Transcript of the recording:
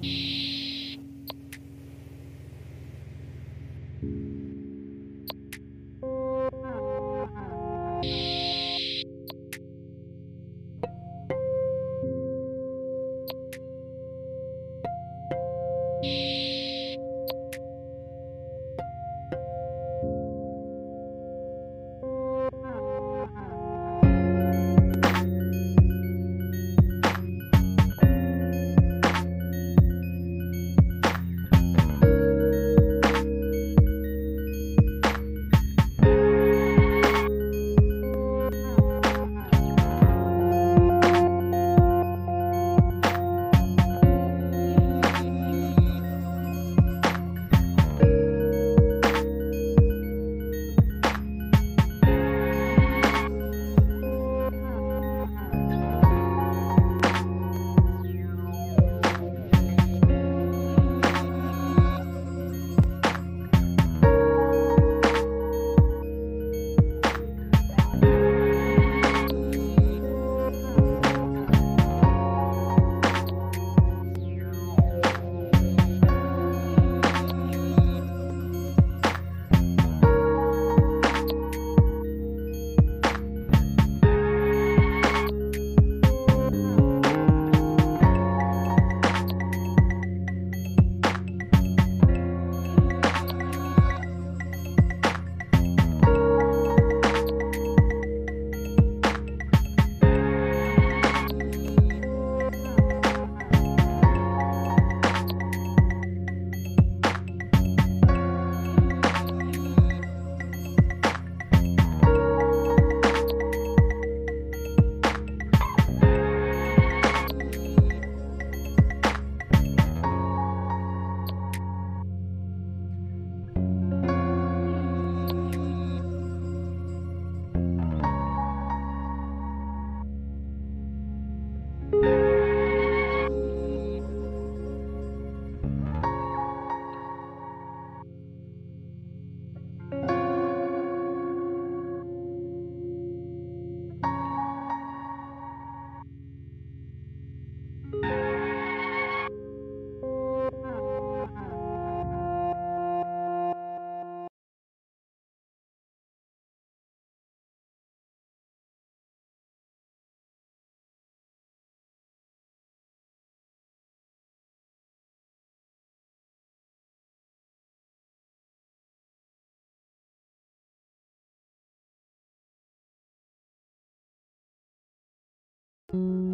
you you